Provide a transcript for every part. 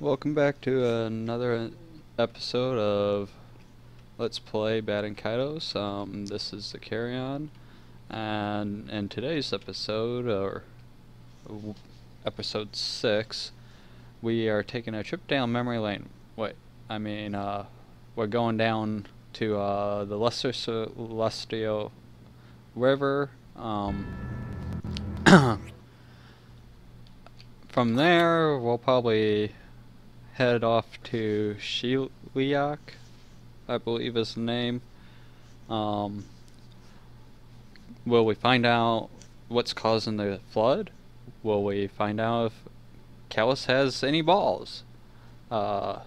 Welcome back to another episode of Let's Play Baten Kaitos. Um, this is Zacarion, and in today's episode, or episode 6, we are taking a trip down memory lane. Wait, I mean, uh, we're going down to uh, the Lesser Celestial River. Um, from there, we'll probably head off to Sheliak, I believe is the name. Um, will we find out what's causing the flood? Will we find out if Kalas has any balls? Uh,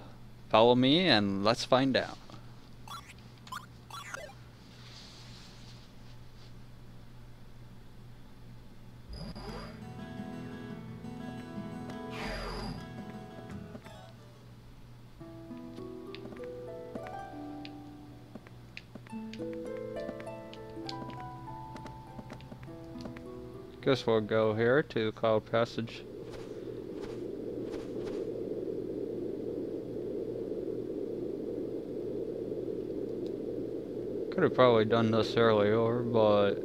follow me and let's find out. Guess we'll go here to Cloud Passage. Could have probably done this earlier, but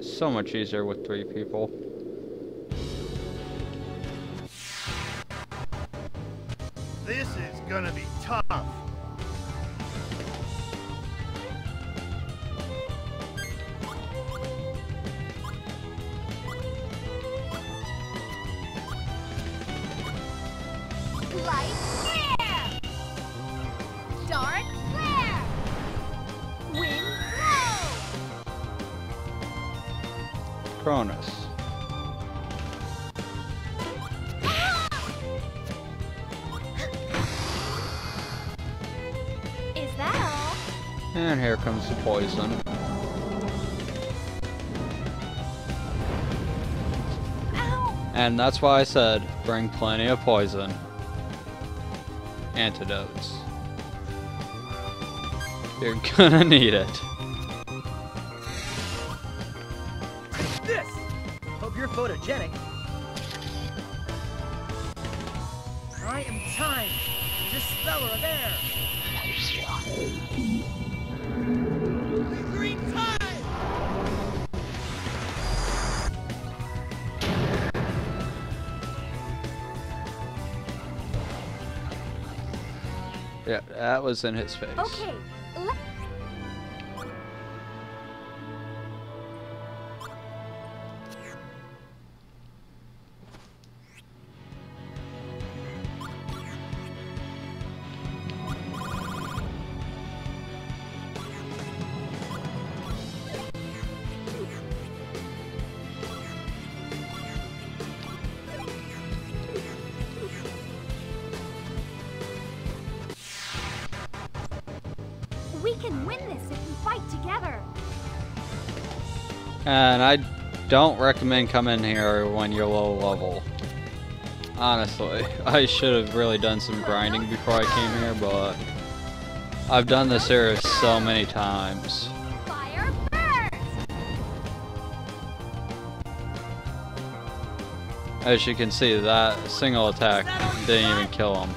so much easier with three people. This is gonna be tough. Poison. And that's why I said bring plenty of poison. Antidotes. You're gonna need it. this! Hope you're photogenic. I am time! Dispeller of air! Yeah, that was in his face. Okay, And I don't recommend coming here when you're low level. Honestly, I should have really done some grinding before I came here, but I've done this area so many times. As you can see, that single attack didn't even kill him.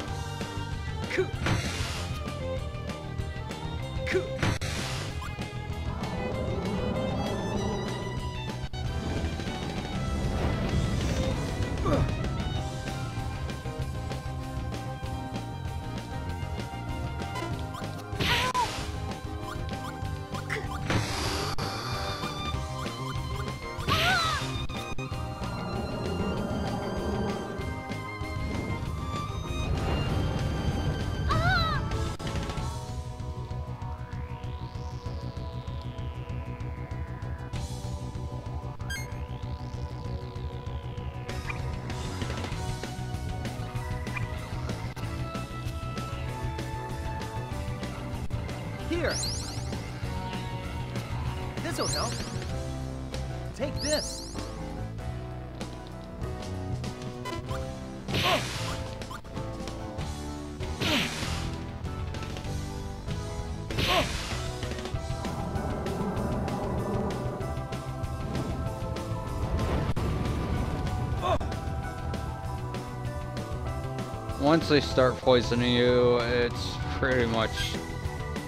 Once they start poisoning you, it's pretty much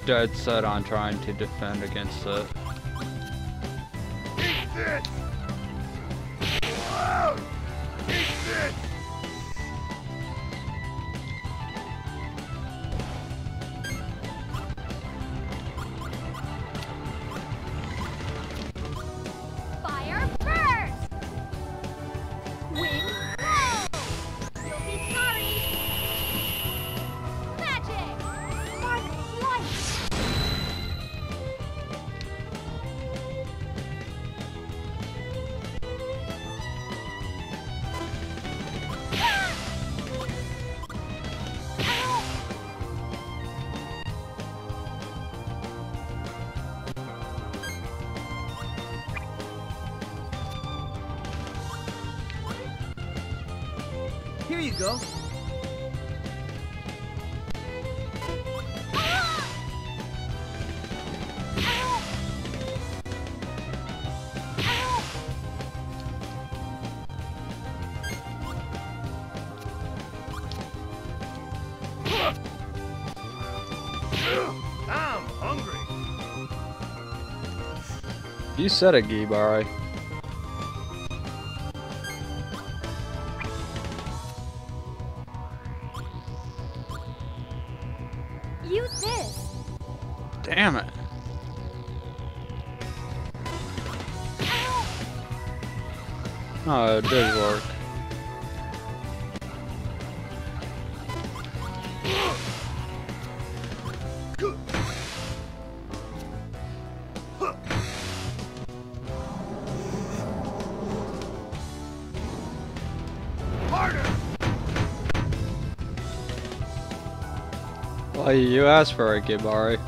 dead set on trying to defend against it. You said it. Use Oh, well, you asked for it, Gibari.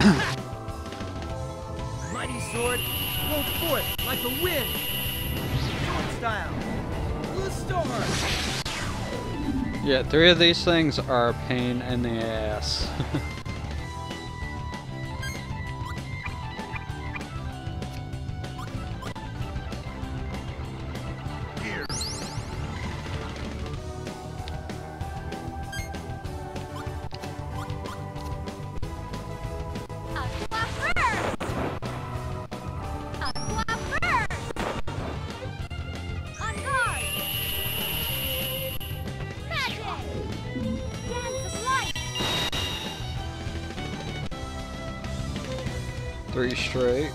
Mighty sword, blow forth like the wind. Sword style. Blue storm. Yeah, three of these things are a pain in the ass. Three straight.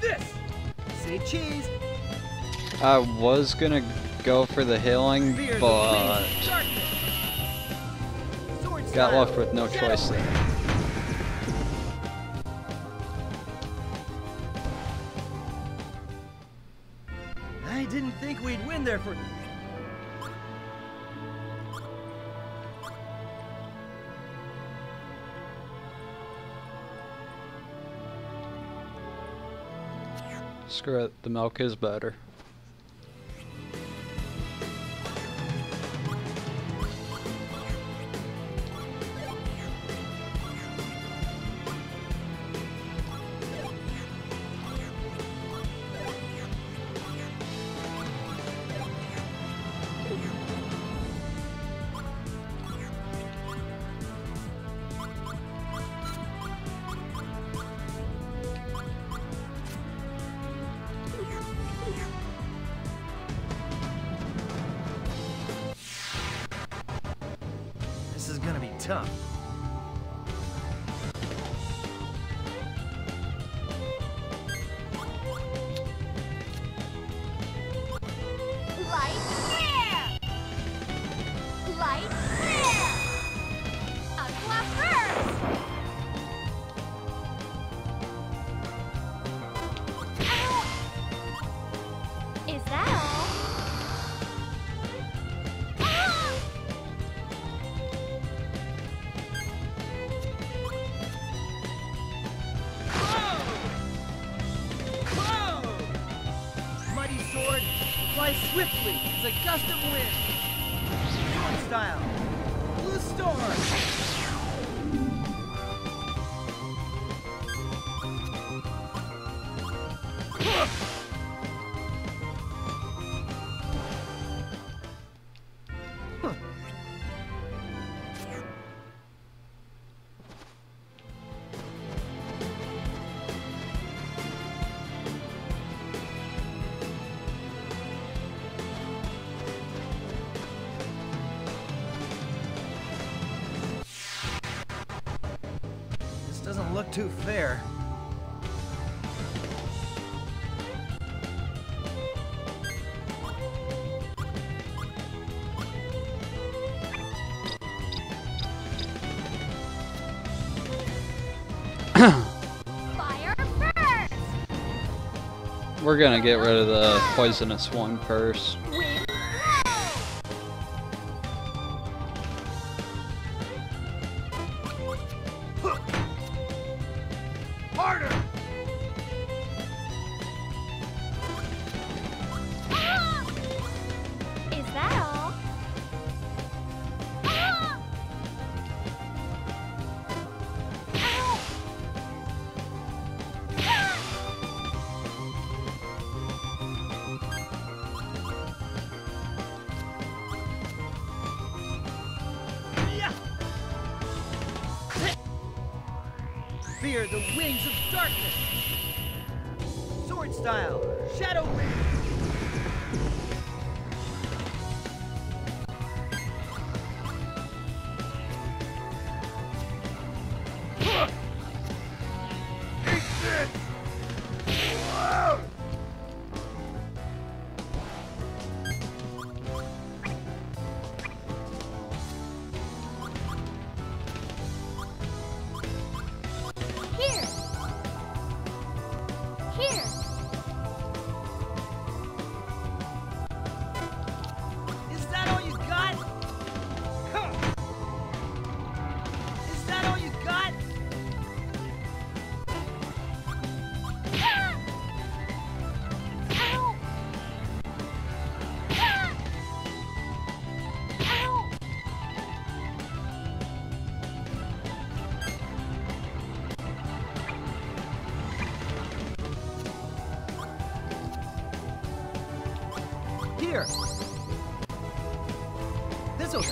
This. Say cheese. I was gonna go for the healing, but wings of darkness. Sword got left with no choice there. It, the milk is better. Fly swiftly as a gust of wind. Style. Blue Storm! We're gonna get rid of the poisonous one first.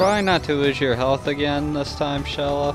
Try not to lose your health again this time, Xelha.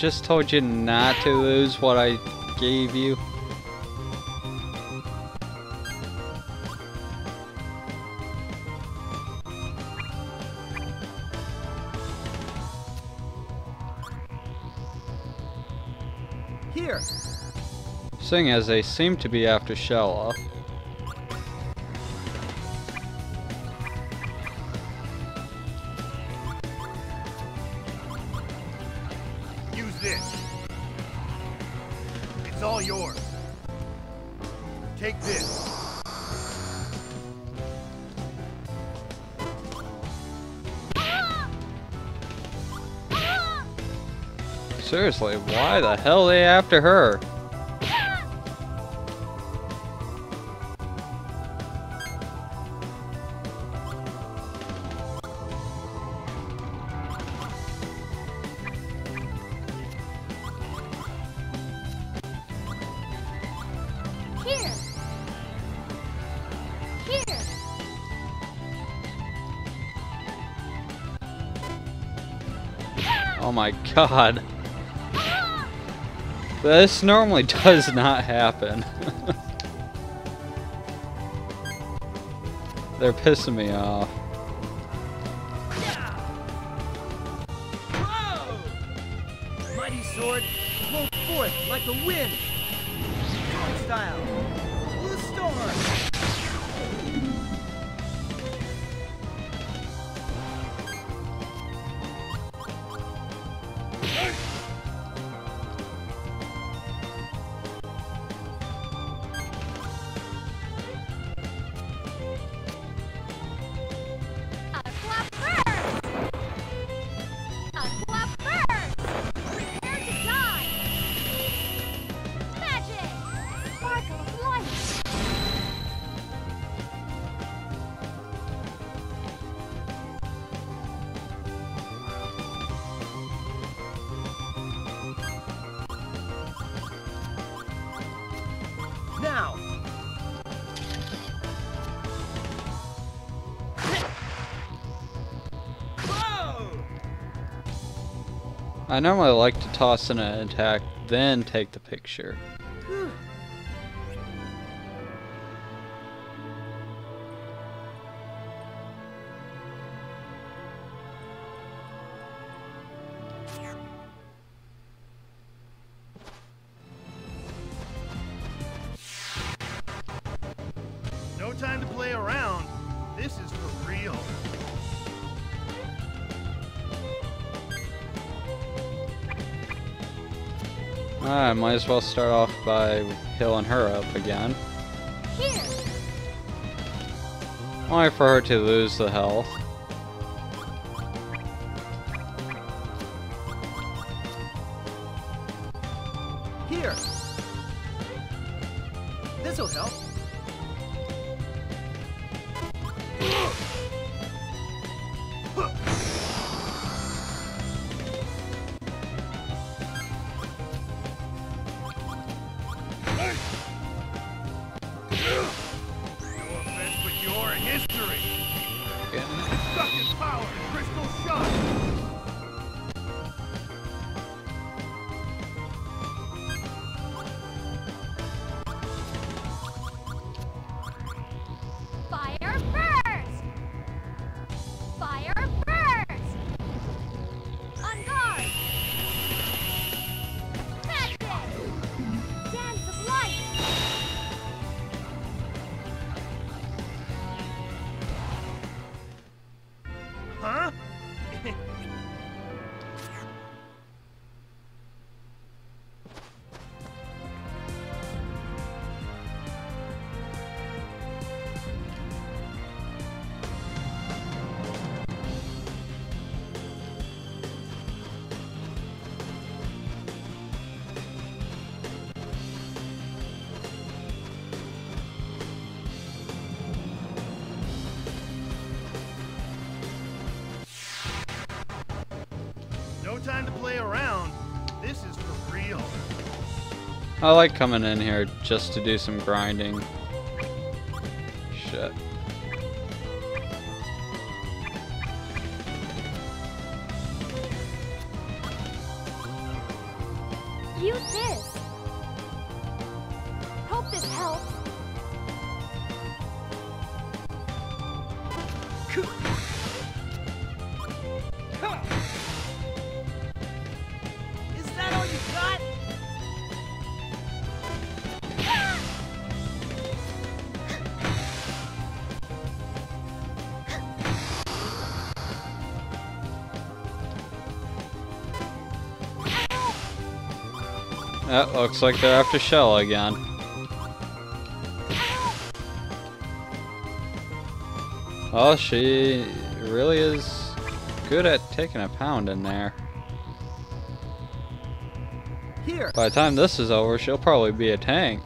Just told you not to lose what I gave you. Here. Seeing as they seem to be after Xelha. Why the hell are they after her? Here. Here. Oh my god. This normally does not happen. They're pissing me off. Mighty sword, forth like wind. Style, blue storm. I normally like to toss in an attack, then take the picture. Well start off by healing her up again. Here! Only for her to lose the health. I like coming in here just to do some grinding. Looks like they're after Shell again. Oh, she really is good at taking a pound in there. Here. By the time this is over, she'll probably be a tank.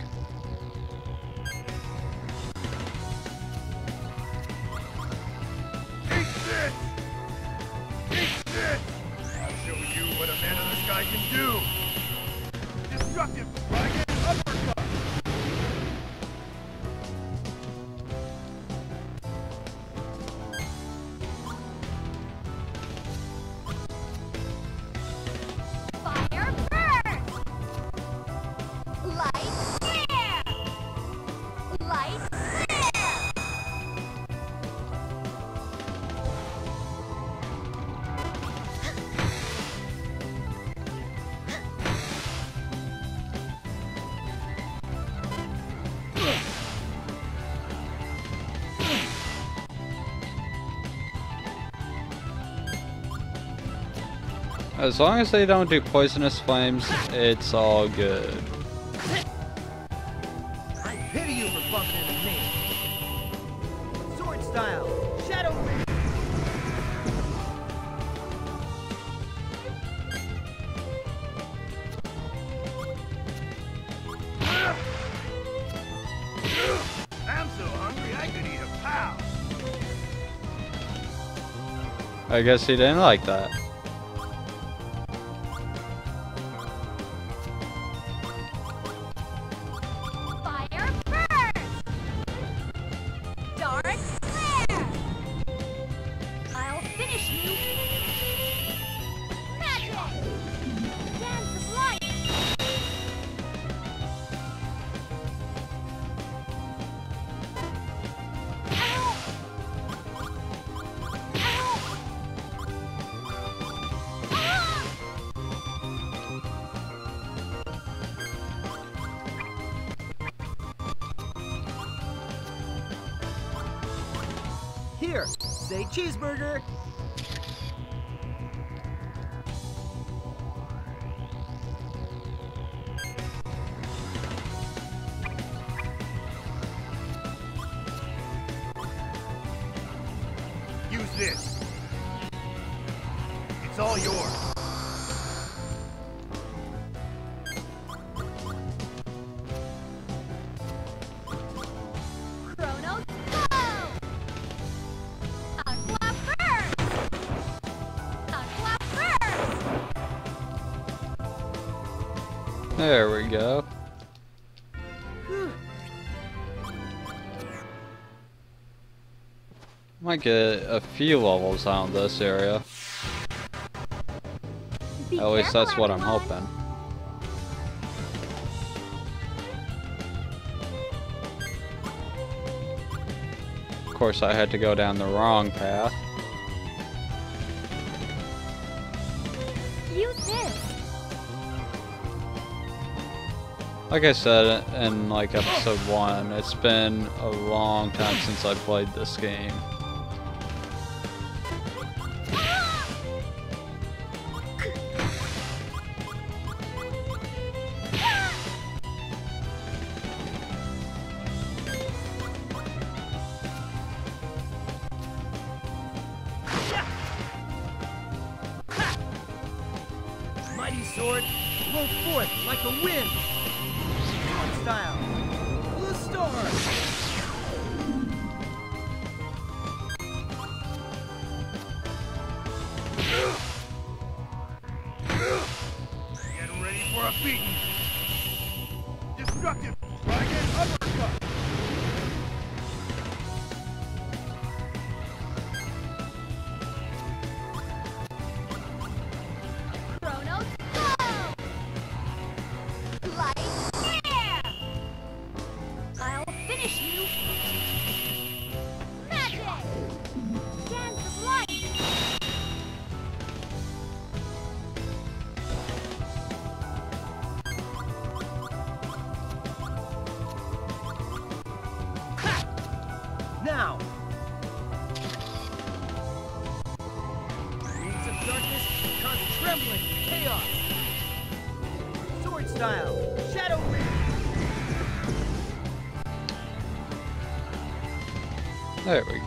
As long as they don't do poisonous flames, it's all good. I pity you for bumping into me. Sword style. Shadow I'm so hungry I could eat a cow. I guess he didn't like that. Get a few levels out in this area. Be At least that's what I'm hoping. Of course, I had to go down the wrong path. Use this. Like I said in like episode one, it's been a long time since I played this game.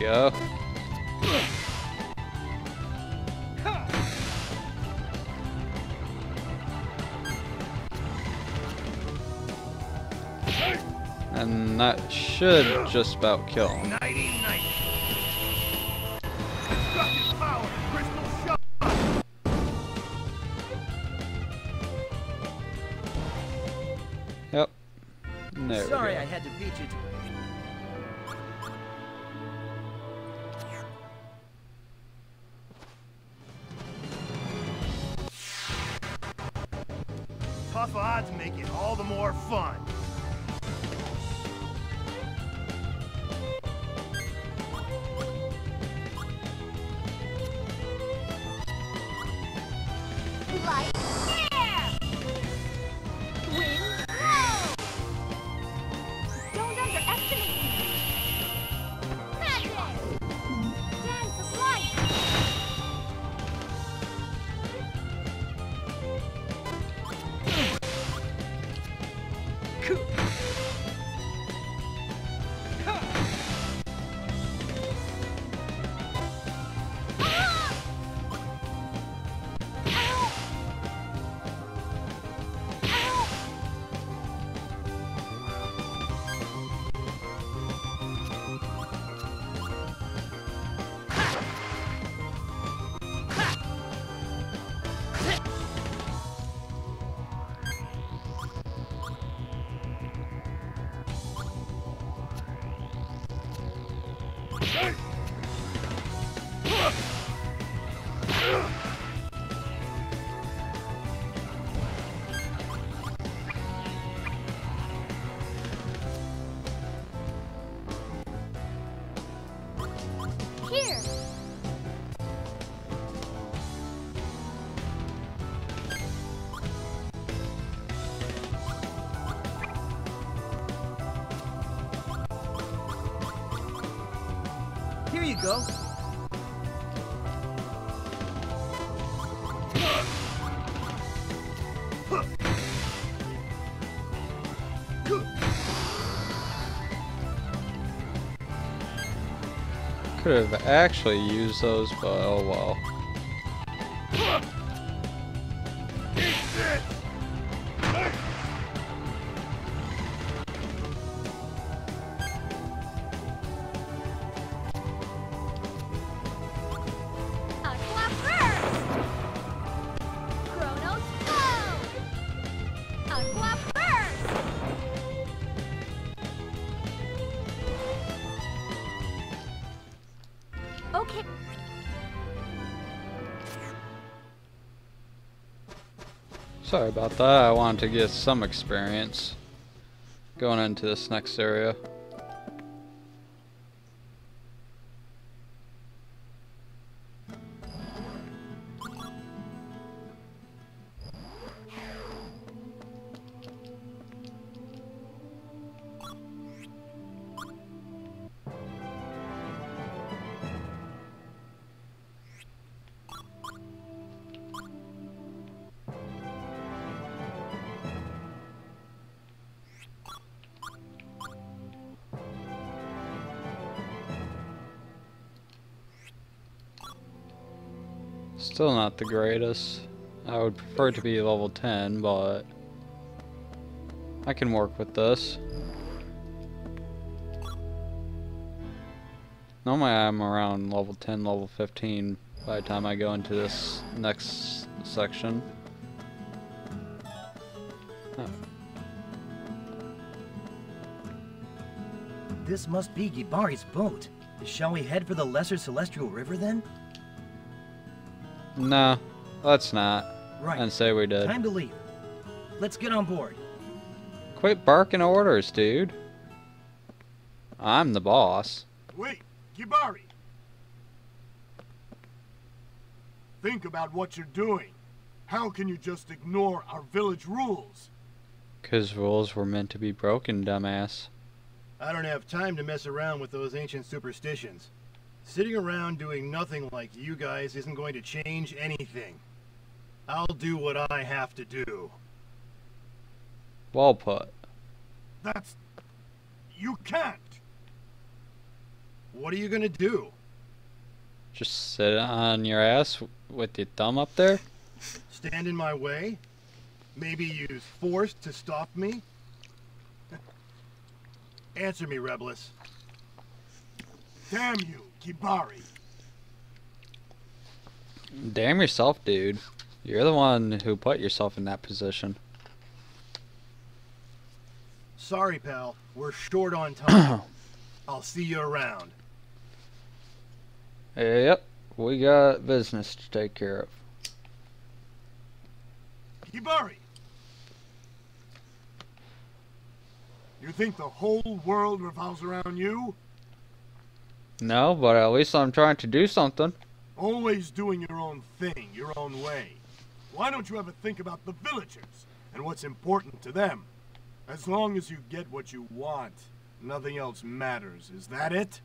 Go. And that should just about kill him. More fun. Could have actually used those, but oh well. Sorry about that. I wanted to get some experience going into this next area. The greatest. I would prefer to be level 10, but I can work with this. Normally I'm around level 10, level 15 by the time I go into this next section. This must be Gibari's boat. Shall we head for the Lesser Celestial River then? No, let's not. Right. And say we did. Time to leave. Let's get on board. Quit barking orders, dude. I'm the boss. Wait, Gibari! Think about what you're doing. How can you just ignore our village rules? Cause rules were meant to be broken, dumbass. I don't have time to mess around with those ancient superstitions. Sitting around doing nothing like you guys isn't going to change anything. I'll do what I have to do. Well put. That's... You can't! What are you gonna do? Just sit on your ass with your thumb up there? Stand in my way? Maybe use force to stop me? Answer me, Rebelus. Damn you, Gibari! Damn yourself, dude. You're the one who put yourself in that position. Sorry, pal. We're short on time. I'll see you around. Yep, we got business to take care of. Gibari! You think the whole world revolves around you? No, but at least I'm trying to do something. Always doing your own thing, your own way. Why don't you ever think about the villagers and what's important to them? As long as you get what you want, nothing else matters. Is that it?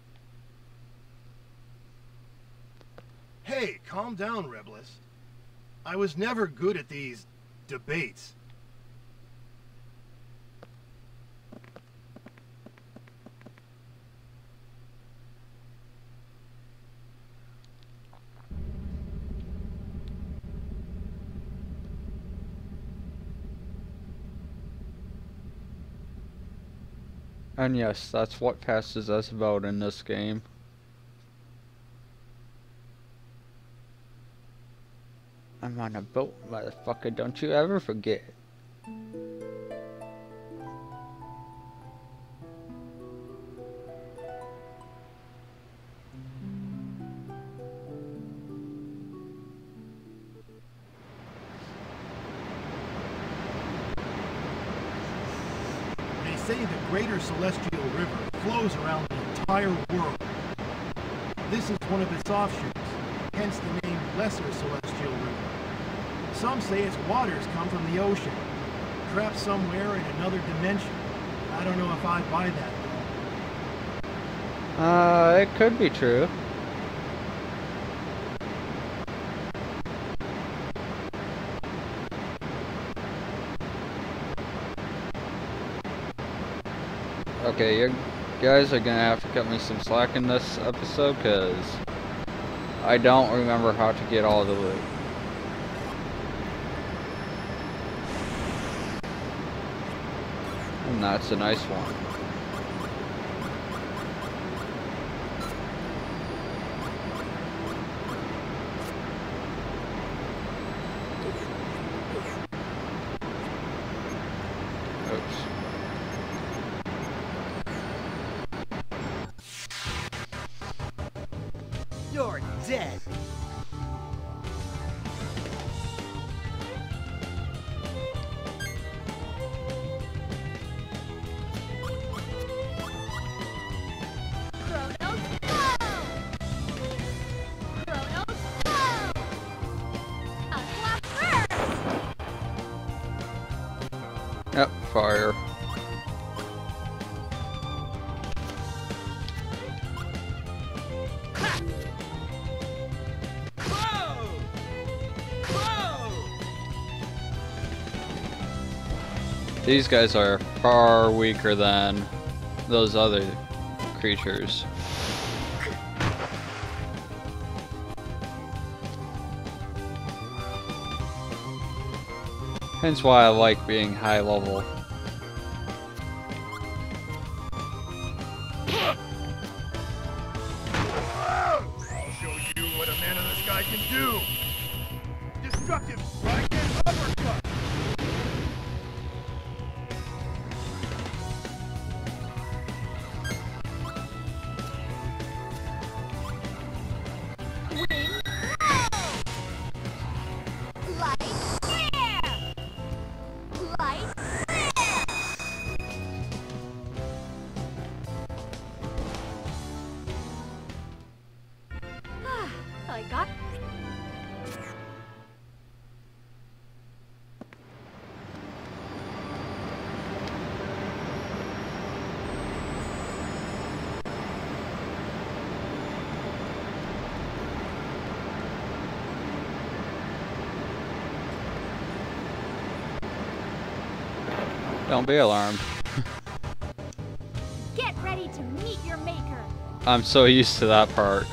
Hey, calm down, Rebelus. I was never good at these debates. And yes, that's what passes us about in this game. I'm on a boat, motherfucker. Don't you ever forget. Celestial River flows around the entire world. This is one of its offshoots, hence the name Lesser Celestial River. Some say its waters come from the ocean, trapped somewhere in another dimension. I don't know if I buy that. Uh, it could be true. Okay, you guys are gonna have to cut me some slack in this episode, because I don't remember how to get all the loot. And that's a nice one. Fire. These guys are far weaker than those other creatures. Hence why I like being high level. Don't be alarmed. Get ready to meet your maker. I'm so used to that part.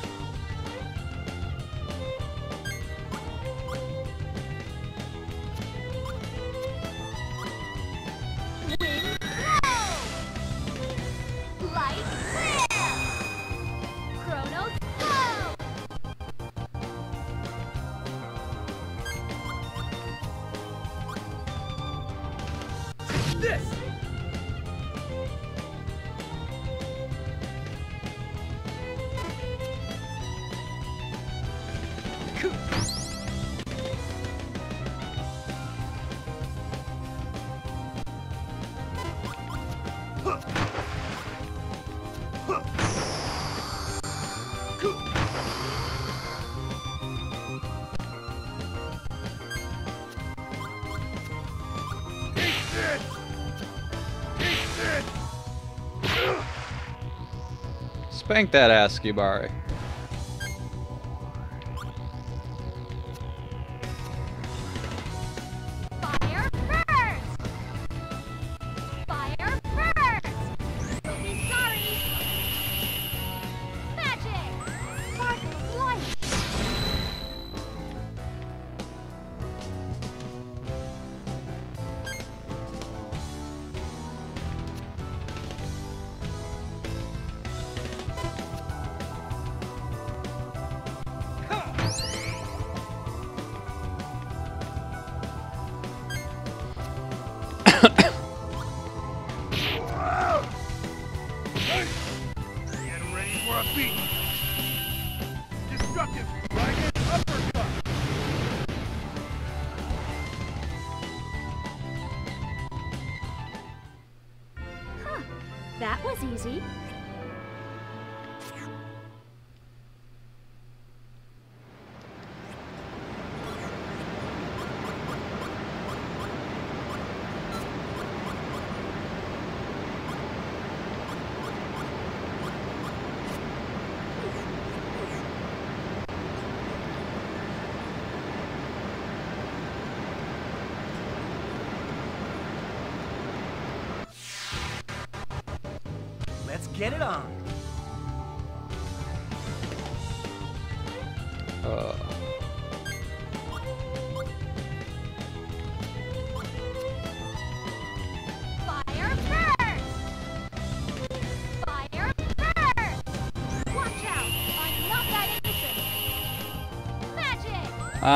Spank that ass, Gibari.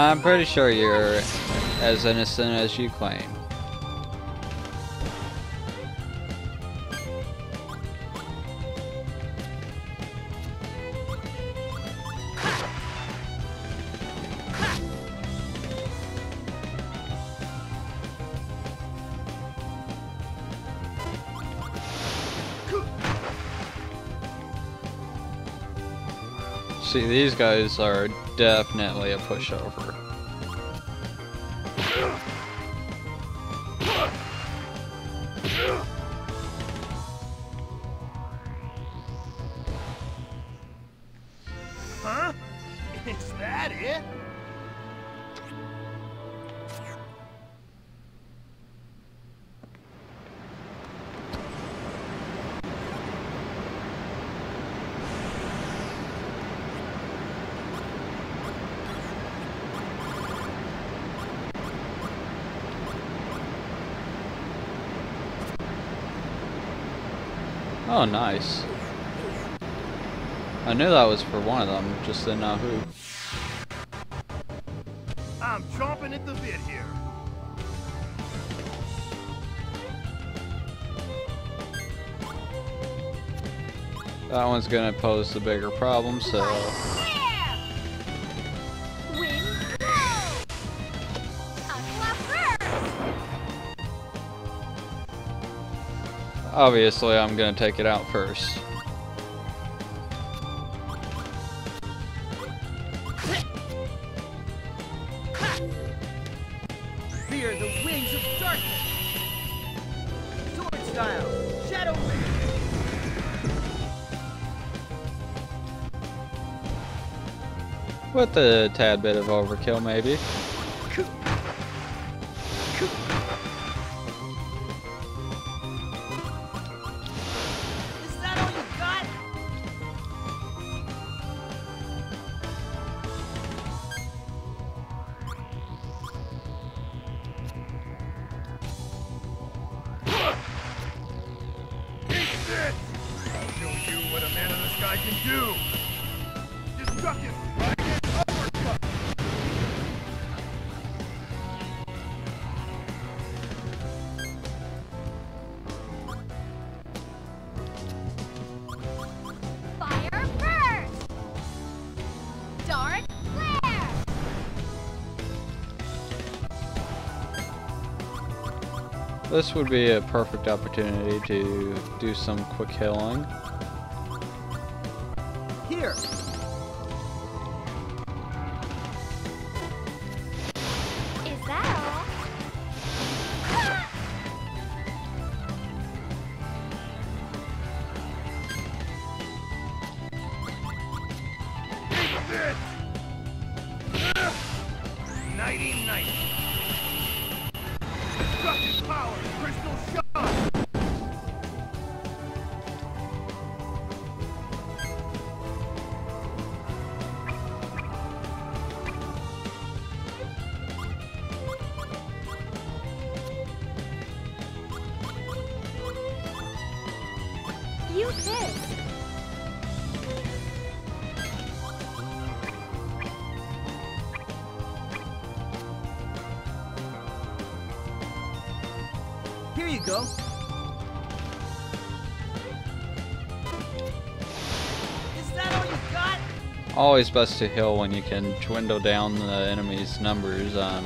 I'm pretty sure you're as innocent as you claim. See, these guys are definitely a pushover. Oh, nice. I knew that was for one of them, just didn't know who. I'm chomping at the bit here. That one's gonna pose the bigger problem, so... Obviously, I'm gonna take it out first. Fear the wings of darkness. Sword style. Shadow. With a tad bit of overkill, maybe. This would be a perfect opportunity to do some quick healing. Here. Always best to heal when you can dwindle down the enemy's numbers. Um,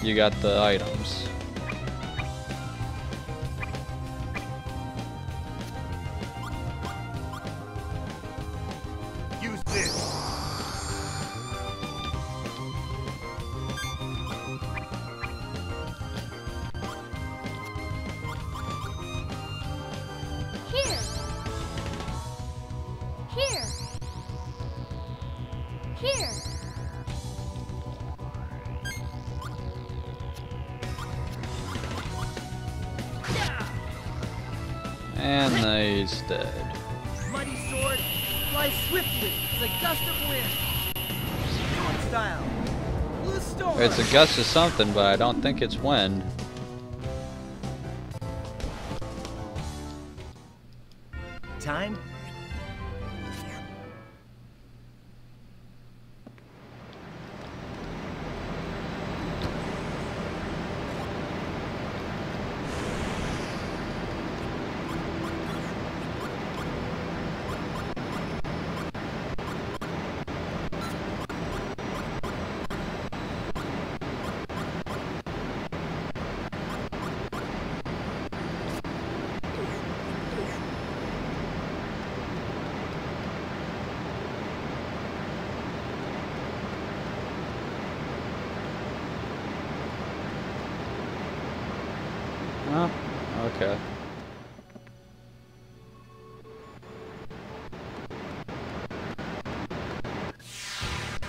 you got the items. Gust of something, but I don't think it's wind.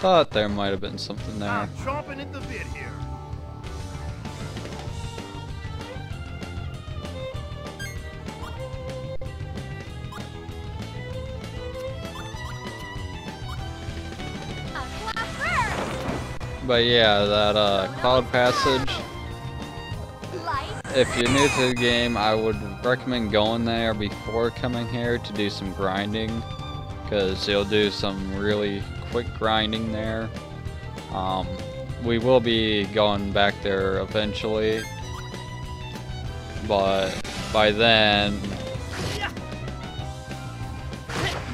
Thought there might have been something there. I'm chomping at the bit here. A clap first. But yeah, that uh, cloud passage. If you're new to the game, I would recommend going there before coming here to do some grinding, because you'll do some really quick grinding there. Um, we will be going back there eventually, but by then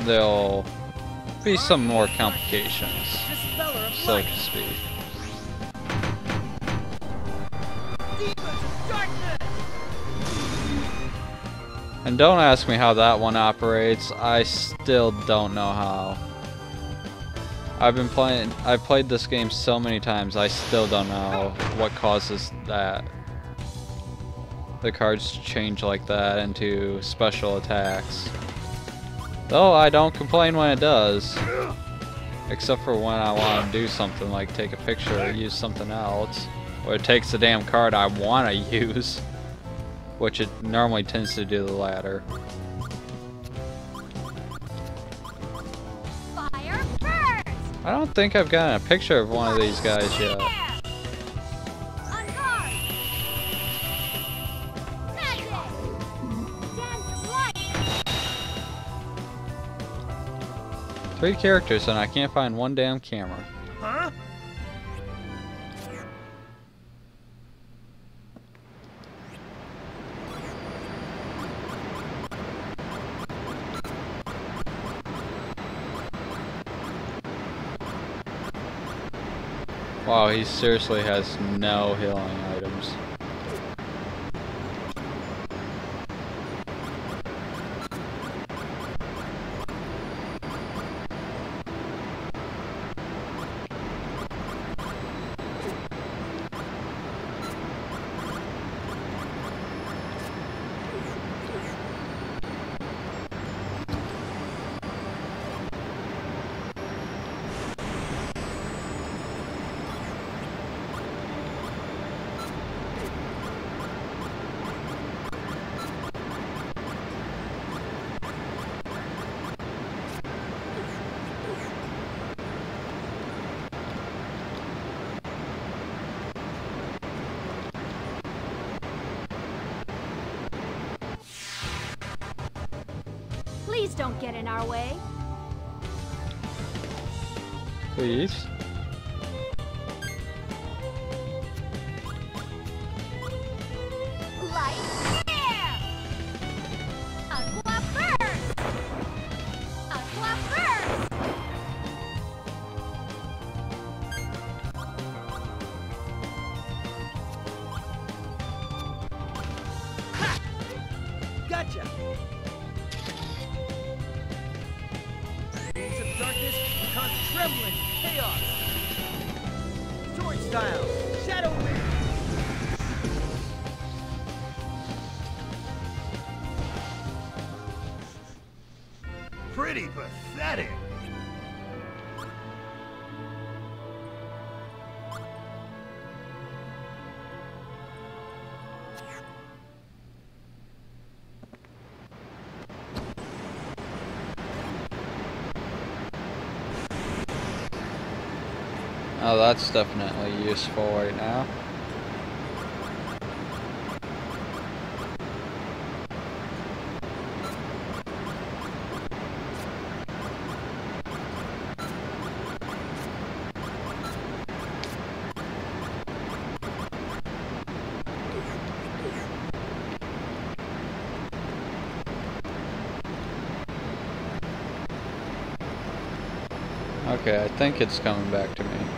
there'll be some more complications, so to speak. And don't ask me how that one operates. I still don't know how. I've been playing I've played this game so many times. I still don't know what causes that. The cards change like that into special attacks. Though I don't complain when it does. Except for when I want to do something like take a picture or use something else. Or it takes the damn card I want to use which it normally tends to do the latter. I don't think I've gotten a picture of one of these guys yet. Three characters and I can't find one damn camera. Huh? Wow, he seriously has no healing Please. Oh, that's definitely useful right now. Okay, I think it's coming back to me.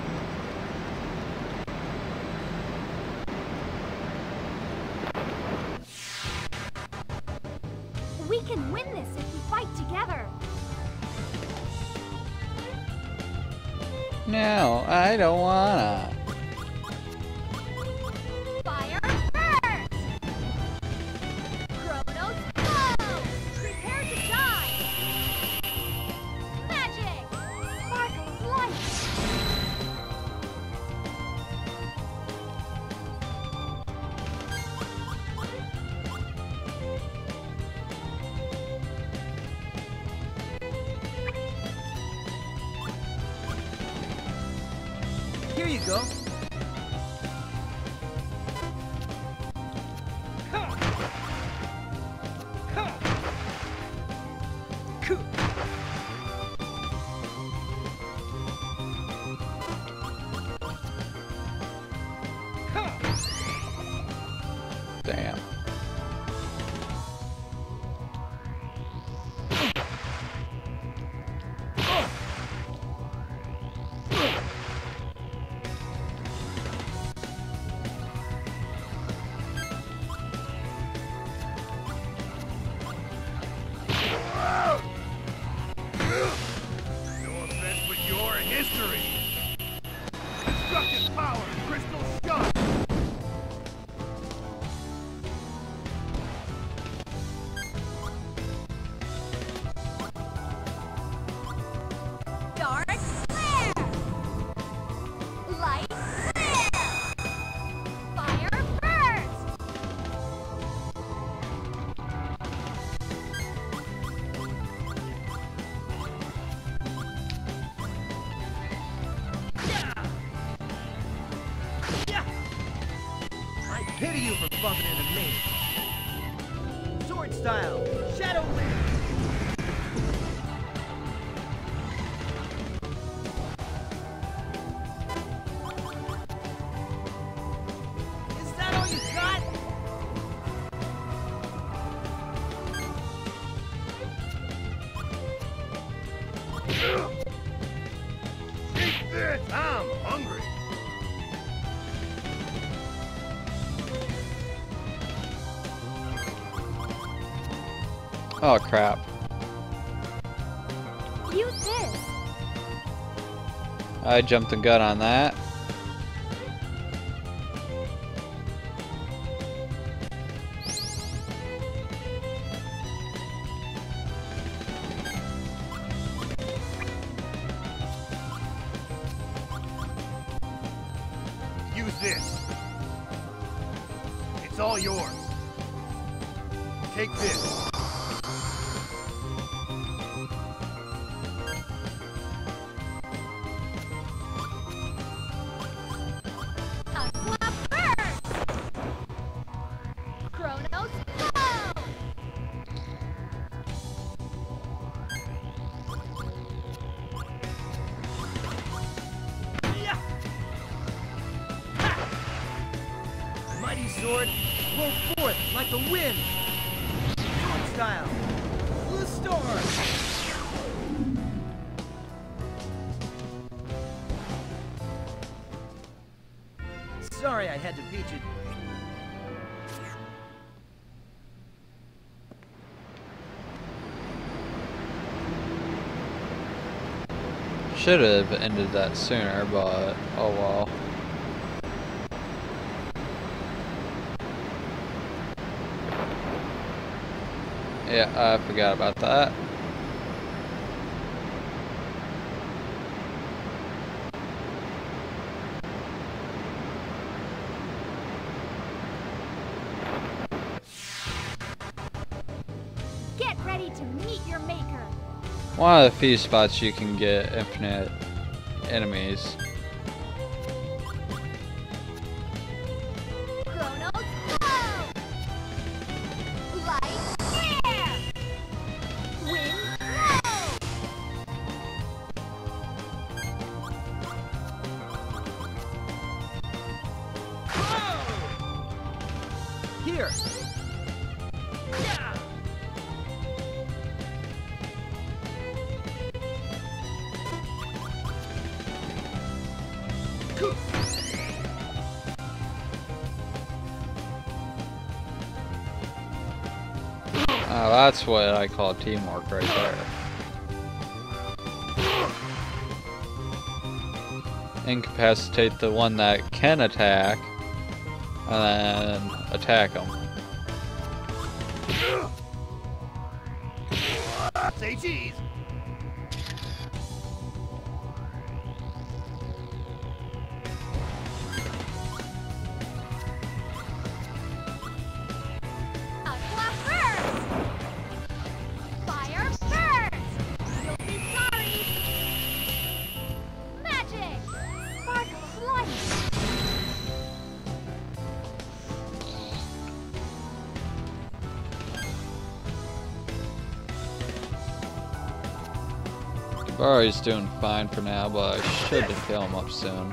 Eat this. I'm hungry. Oh crap. Use this! I jumped the gun on that. Should have ended that sooner, but oh well. Yeah, I forgot about that. One of the few spots you can get infinite enemies. That's what I call teamwork right there. Incapacitate the one that can attack, and then attack him. Say cheese. Barry's doing fine for now, but I should kill him up soon.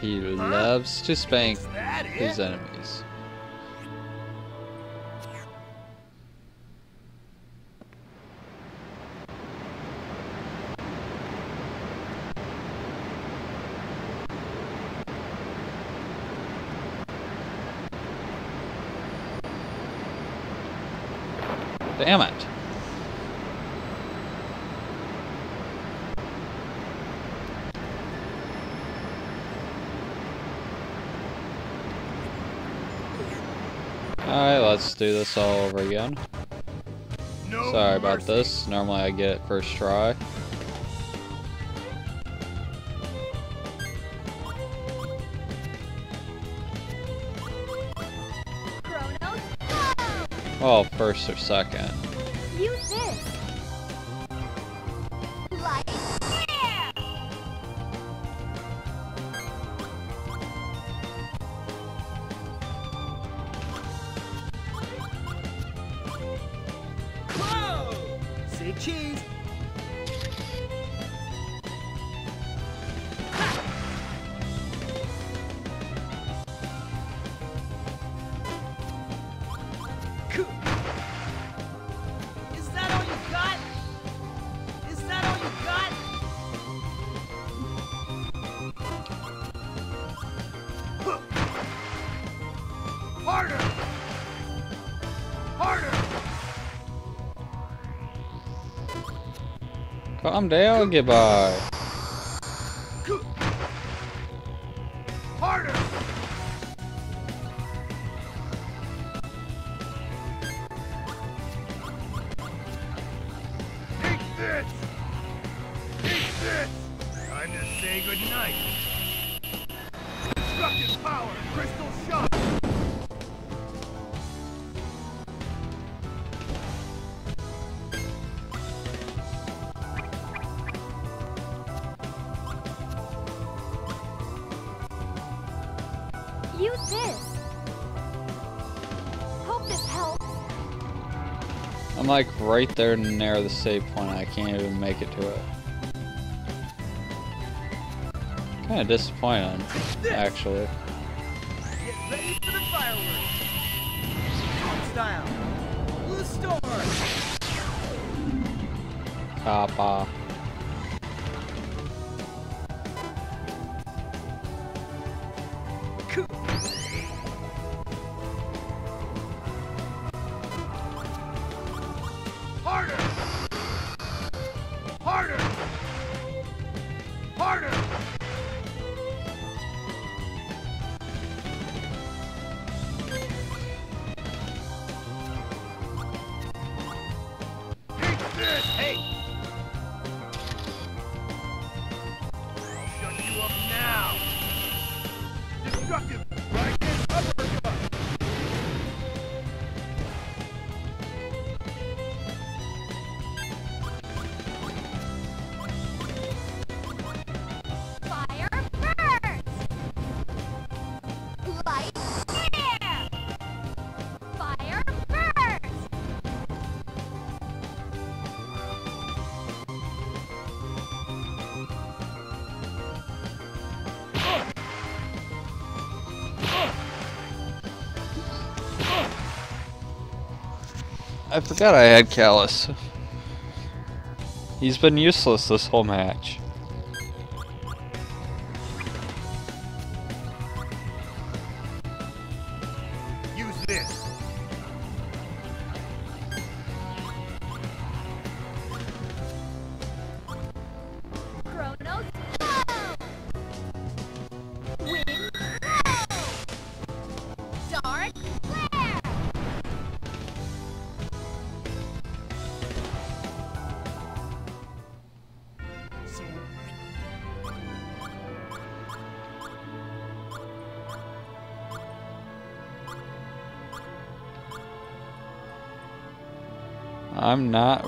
He loves to spank his it? Do this all over again. No Sorry about mercy. this. Normally I get it first try. Well, oh, first or second. Cheese. Calm down, goodbye. Right there near the save point. I can't even make it to it. Kind of disappointing, actually. Get ready for the fireworks. Style. Blue storm. Kappa. I forgot I had Kalas. He's been useless this whole match.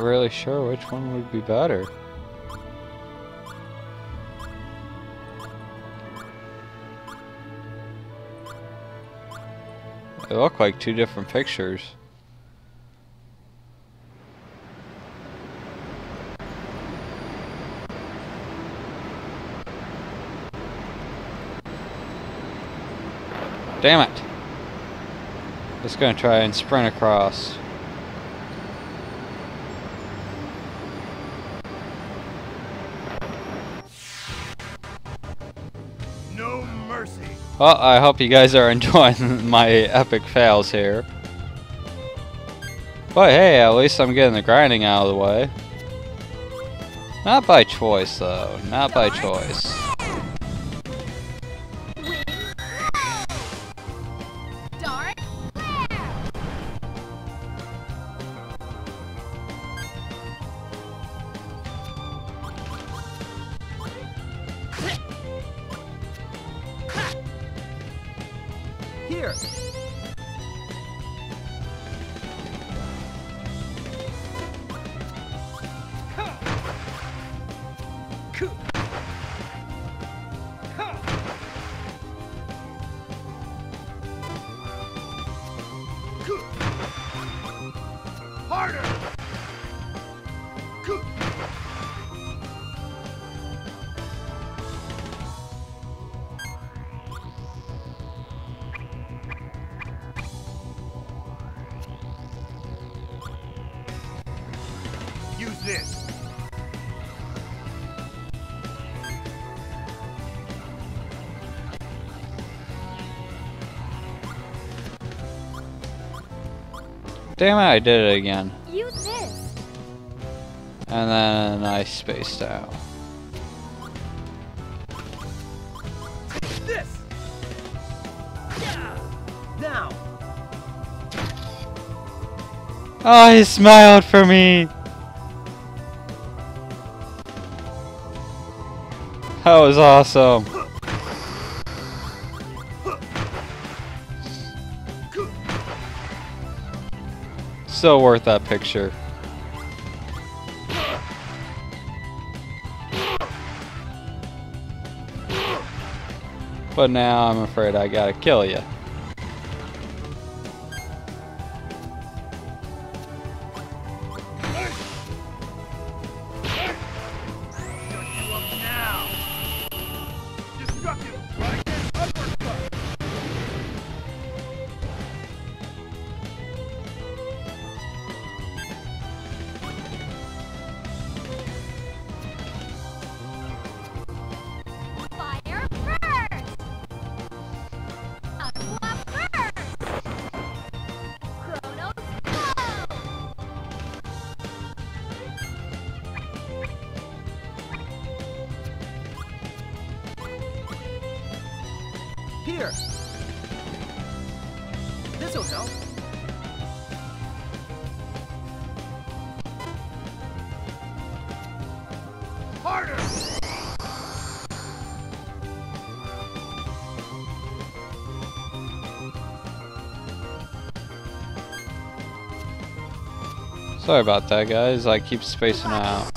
Really sure which one would be better. They look like two different pictures. Damn it! Just gonna try and sprint across. Well, I hope you guys are enjoying my epic fails here. But hey, at least I'm getting the grinding out of the way. Not by choice, though. Not by choice. Damn it, I did it again. Use this. And then I spaced out. This. Yeah. Now. Oh, he smiled for me! That was awesome. So worth that picture. But now I'm afraid I gotta kill you. About that, guys. I keep spacing out.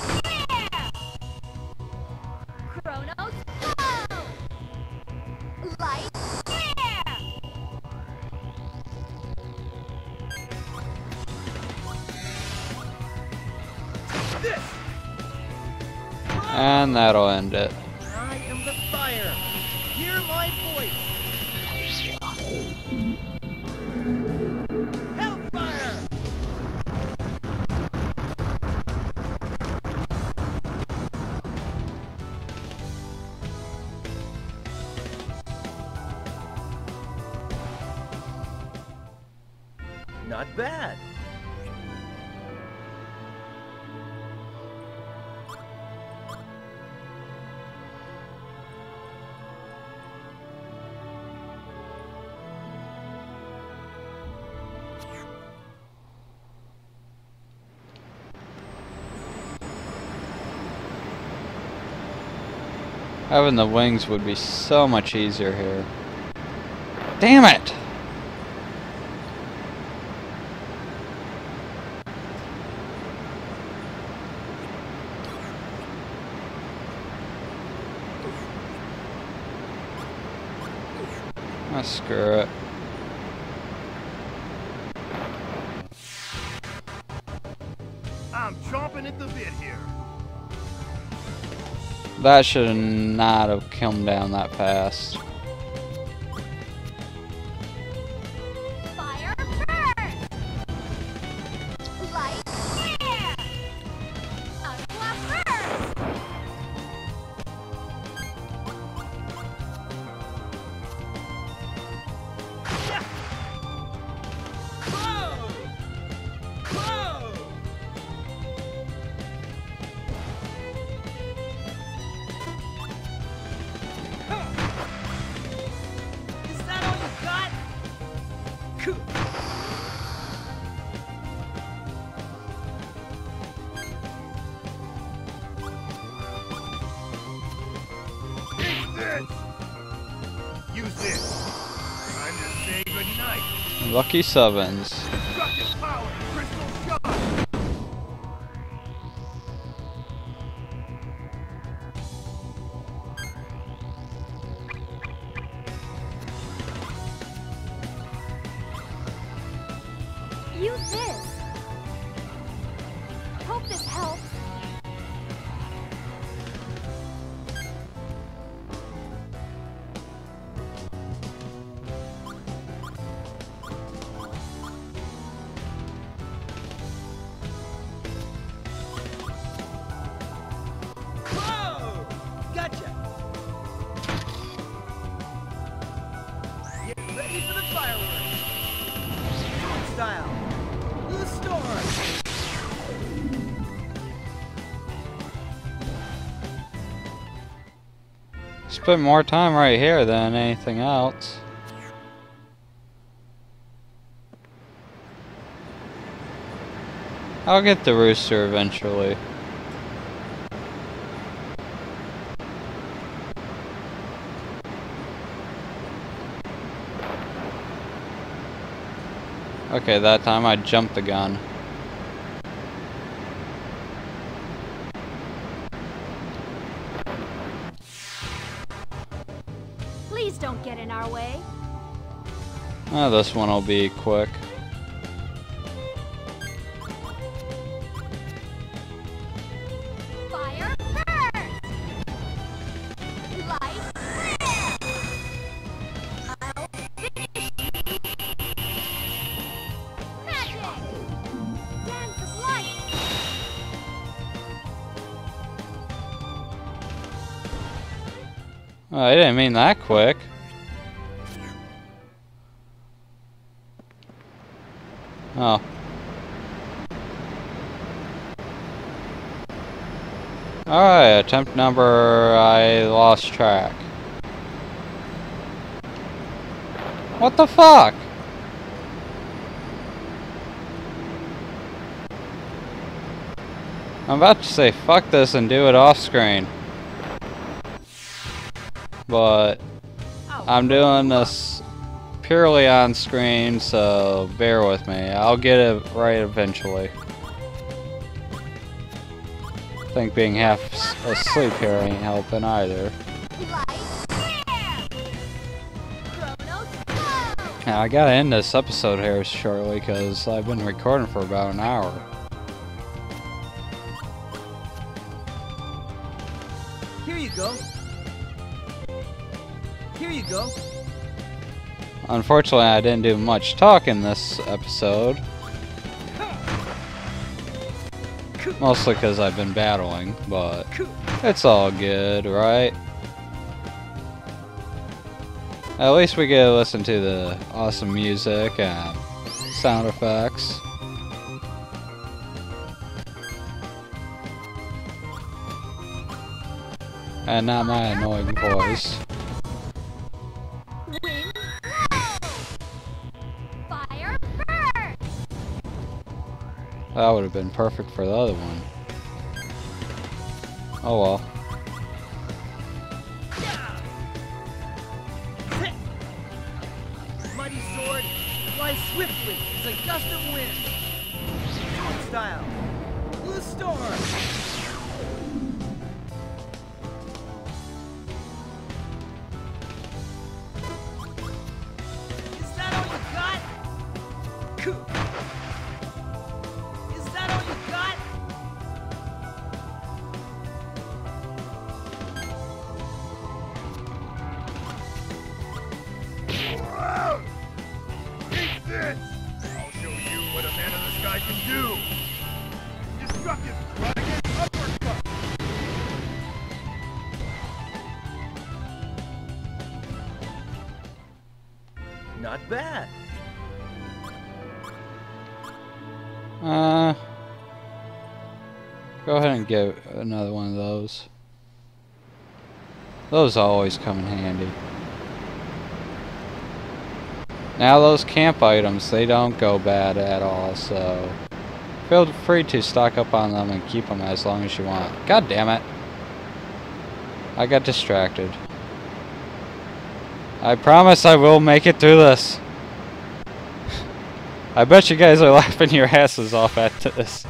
And that'll end it. Having the wings would be so much easier here. Damn it! Ah, screw it. That should not have come down that fast. T7s. Spent more time right here than anything else. I'll get the rooster eventually. Okay, that time I jumped the gun. Our way. Oh, this one will be quick. Fire first! Light clear! I'll finish you! Magic! Dance of light! Oh, I didn't mean that attempt number... I lost track. What the fuck? I'm about to say fuck this and do it off screen. But I'm doing this purely on screen, so bear with me. I'll get it right eventually. I think being half asleep here ain't helping either. Light clear! Chronos go! Now, I gotta end this episode here shortly because I've been recording for about an hour. Here you go. Here you go. Unfortunately, I didn't do much talking this episode. Mostly because I've been battling, but it's all good, right? At least we get to listen to the awesome music and sound effects. And not my annoying voice. That would have been perfect for the other one. Oh well. Mighty sword, swiftly a gust of wind. Style. Blue storm. And get another one of those. Those always come in handy. Now those camp items, they don't go bad at all, so feel free to stock up on them and keep them as long as you want. God damn it. I got distracted. I promise I will make it through this. I bet you guys are laughing your asses off at this.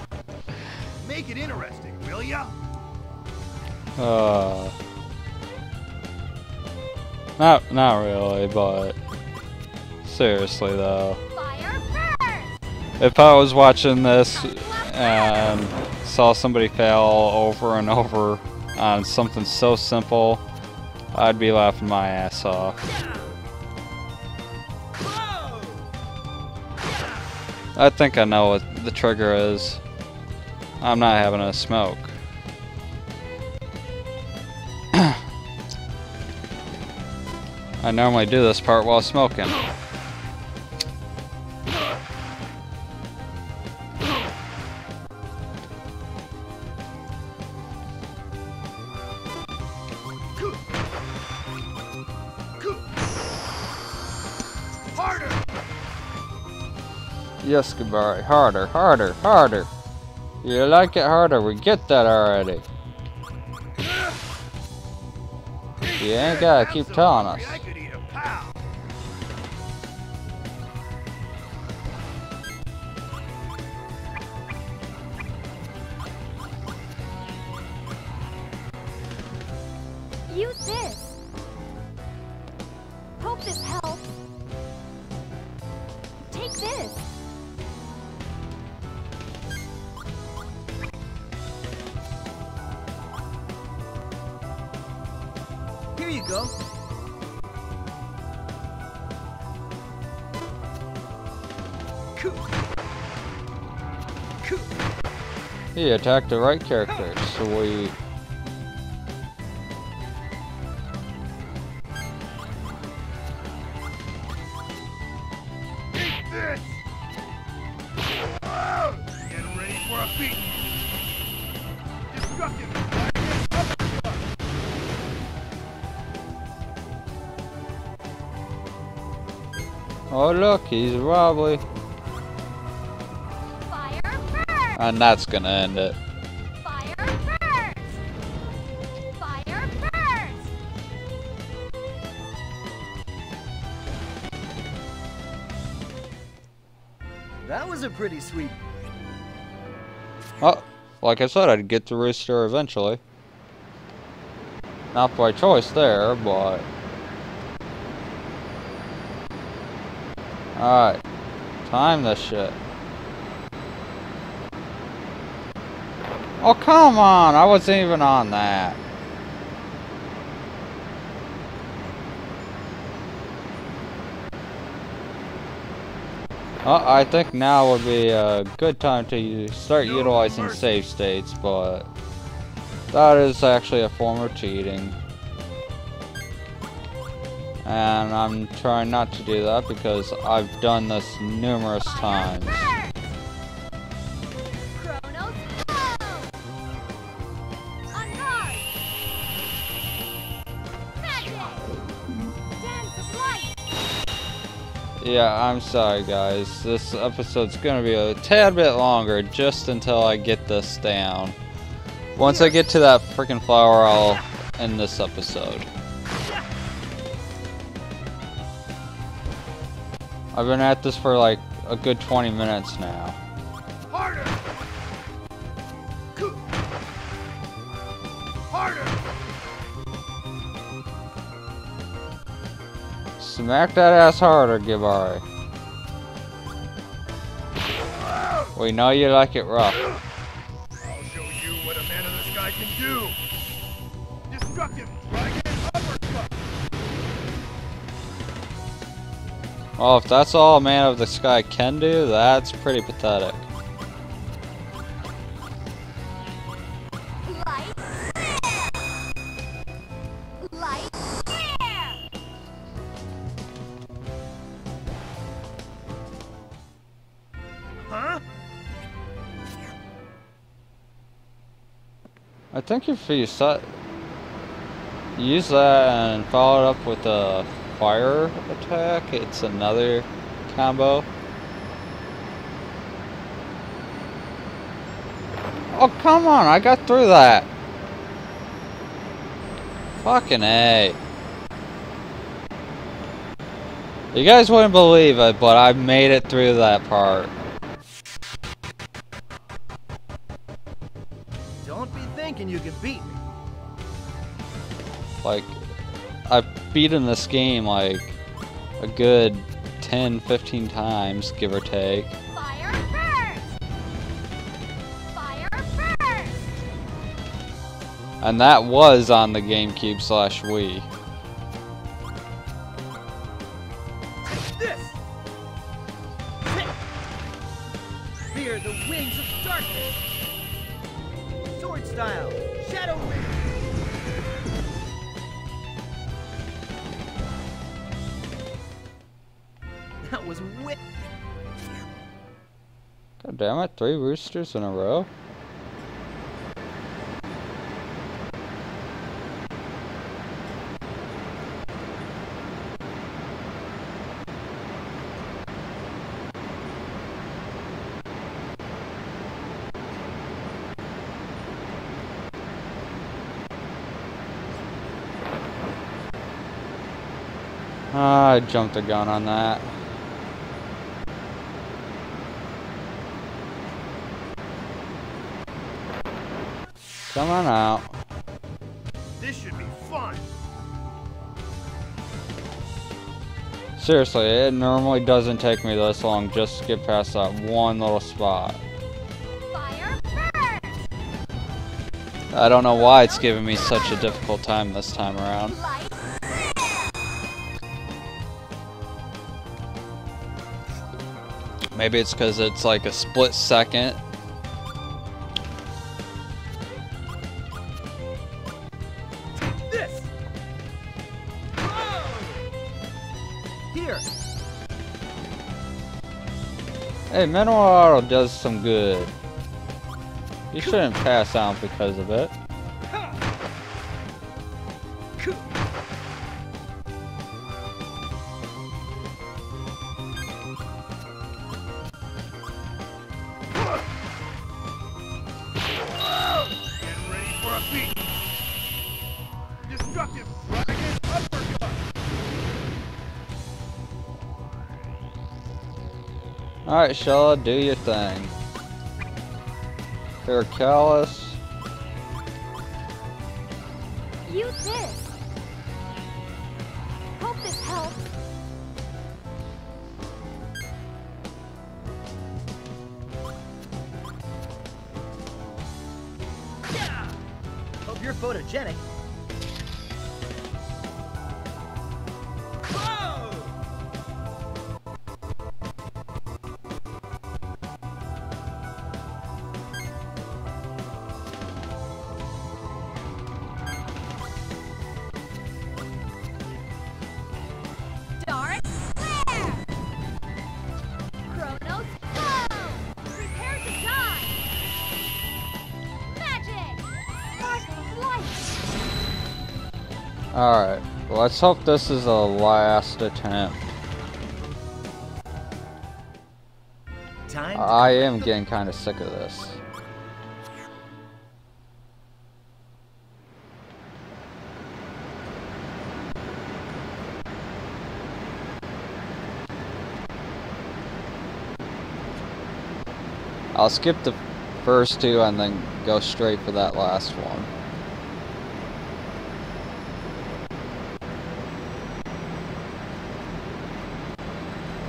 Interesting, will ya? Uh, not, not really, but seriously though, if I was watching this and saw somebody fail over and over on something so simple, I'd be laughing my ass off. I think I know what the trigger is. I'm not having a smoke. I normally do this part while smoking. Harder! Yes, goodbye. Harder, harder, harder. You like it harder, we get that already. You ain't gotta keep telling us. He attacked the right character. Sweet. Oh, look, he's for And that's gonna end it. Fire first! Fire first! That was a pretty sweet. Oh, like I said, I'd get the rooster eventually. Not by choice there, but... Alright. Time this shit. Oh, come on! I wasn't even on that. Oh, I think now would be a good time to start utilizing save states, but that is actually a form of cheating. And I'm trying not to do that because I've done this numerous times. Yeah, I'm sorry guys. This episode's gonna be a tad bit longer just until I get this down. Once I get to that freaking flower, I'll end this episode. I've been at this for like a good 20 minutes now. Harder! Smack that ass harder, Gibari. We know you like it rough. I'll show you what a man of the sky can do! Destructive uppercut! Well, if that's all a man of the sky can do, that's pretty pathetic. I think if you set, use that and follow it up with a fire attack, it's another combo. Oh, come on, I got through that. Fucking A. You guys wouldn't believe it, but I made it through that part. Don't be thinking you can beat me. Like, I've beaten this game like a good 10, 15 times, give or take. Fire first! Fire first! And that was on the GameCube slash Wii. Three roosters in a row? Ah, I jumped the gun on that. Come on out. This should be fun! Seriously, it normally doesn't take me this long just to get past that one little spot. Fire first! I don't know why it's giving me such a difficult time this time around. Maybe it's because it's like a split second. Hey, Auto does some good. You shouldn't pass out because of it. Alright, Xelha, do your thing. Here, Kalas. use this! Hope this helps. Hope you're photogenic. Let's hope this is the last attempt. Time. I am getting kind of sick of this. I'll skip the first two and then go straight for that last one.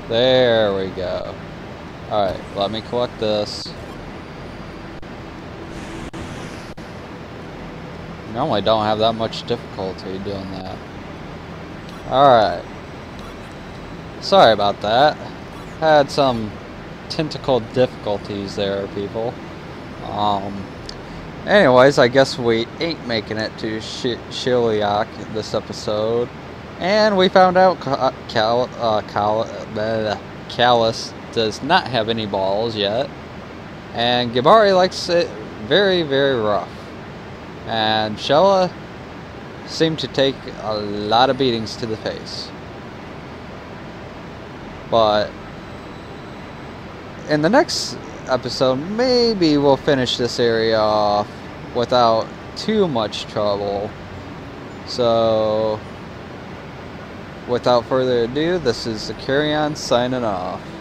There we go. Alright, let me collect this. Normally don't have that much difficulty doing that. Alright. Sorry about that. Had some tentacle difficulties there, people. Um, anyways, I guess we ain't making it to Sh Sheliak this episode. And we found out Cal, uh, Cal, uh, Kalas does not have any balls yet. And Gibari likes it very, very rough. And Xelha seemed to take a lot of beatings to the face. But in the next episode, maybe we'll finish this area off without too much trouble. So, without further ado, this is Zacarion signing off.